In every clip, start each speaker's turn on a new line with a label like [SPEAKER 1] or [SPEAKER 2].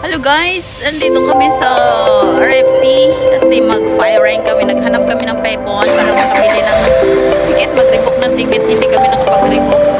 [SPEAKER 1] Hello guys, andito kami sa RFC kasi mag-firing kami. Naghanap kami ng payphone para makabili ng ticket. Mag-rebook ng ticket, hindi kami nakapag-rebook.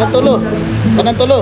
[SPEAKER 1] Kanang tulo. Kanang tulo.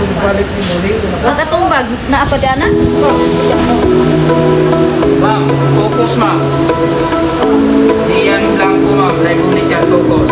[SPEAKER 1] sumbalik ni muli. Magkatumbag na ako di anak. Ma'am, focus ma'am.
[SPEAKER 2] Diyan lang ko ma'am, dahil ko ni Chan focus.